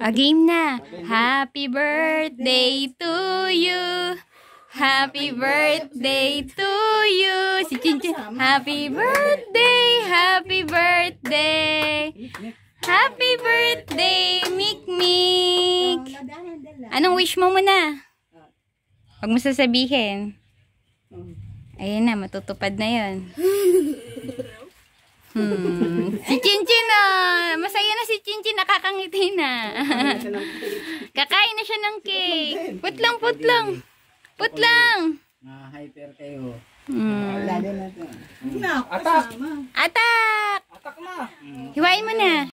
A game na. Happy birthday to you. Happy birthday to you. Si Chinchin. Happy birthday, happy birthday. Happy birthday, Mik Mik. Anong wish mo muna? Huwag mo sasabihin. Ayun na, matutupad na yon. Hmm. Si Chinchin ah. Masaya na si Chinchin. Nakakangiti na. Kakain na siya ng cake. Put lang, put lang. Put lang. Na hyper kayo. Hmm. Lalo na to. Atak! Atak! Atak na! Hiwain mo na.